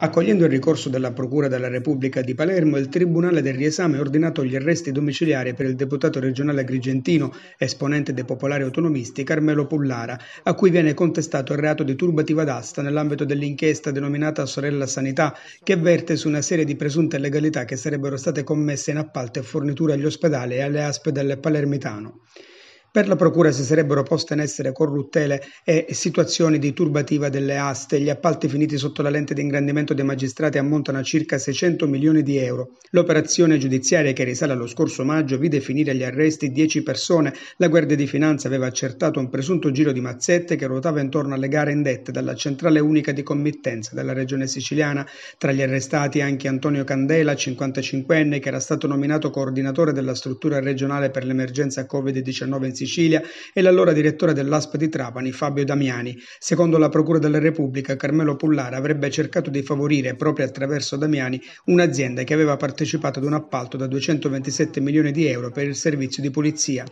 Accogliendo il ricorso della Procura della Repubblica di Palermo, il Tribunale del Riesame ha ordinato gli arresti domiciliari per il deputato regionale agrigentino, esponente dei popolari autonomisti, Carmelo Pullara, a cui viene contestato il reato di turbativa d'asta nell'ambito dell'inchiesta denominata Sorella Sanità, che verte su una serie di presunte illegalità che sarebbero state commesse in appalto e forniture agli ospedali e alle aspe del Palermitano. Per la Procura si sarebbero poste in essere corruttele e situazioni di turbativa delle aste. Gli appalti finiti sotto la lente di ingrandimento dei magistrati ammontano a circa 600 milioni di euro. L'operazione giudiziaria che risale allo scorso maggio vide finire agli arresti 10 persone. La Guardia di Finanza aveva accertato un presunto giro di mazzette che ruotava intorno alle gare indette dalla centrale unica di committenza della regione siciliana. Tra gli arrestati anche Antonio Candela, 55enne, che era stato nominato coordinatore della struttura regionale per l'emergenza Covid-19 in Sicilia e l'allora direttore dell'ASP di Trapani, Fabio Damiani. Secondo la Procura della Repubblica, Carmelo Pullara avrebbe cercato di favorire, proprio attraverso Damiani, un'azienda che aveva partecipato ad un appalto da 227 milioni di euro per il servizio di pulizia.